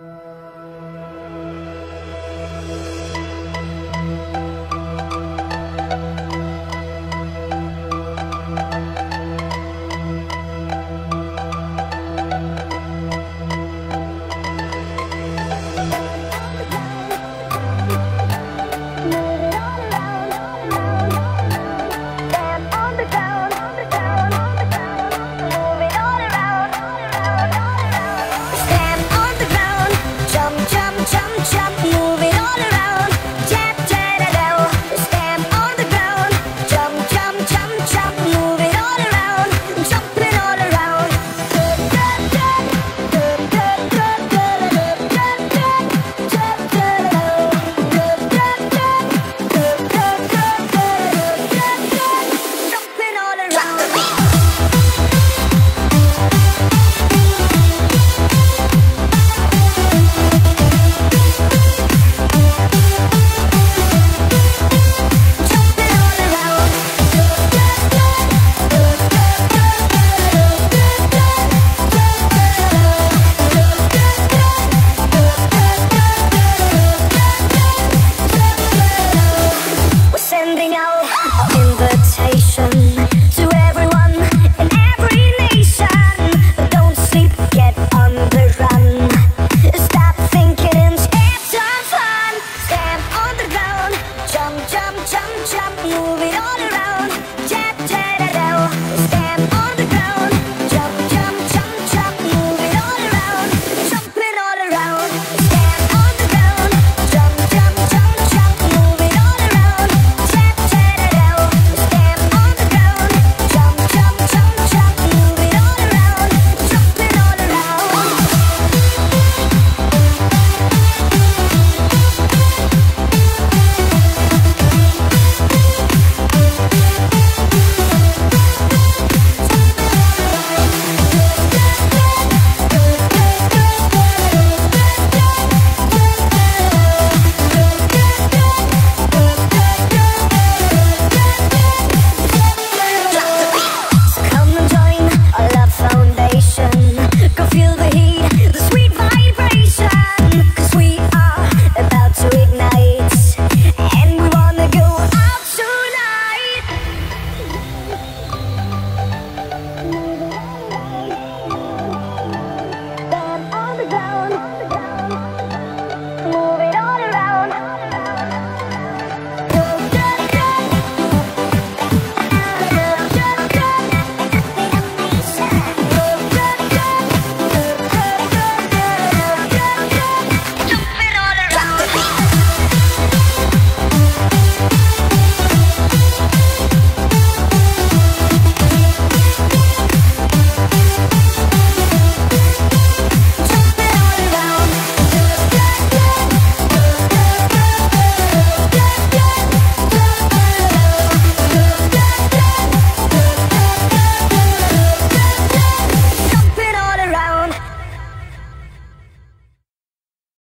you